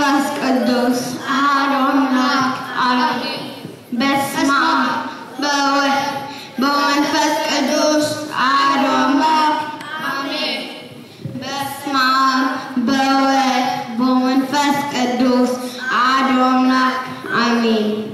فاسكدوس هارنا بسمع بول بول فاسكدوس هارنا بسمع بول بول فاسكدوس هارنا آمين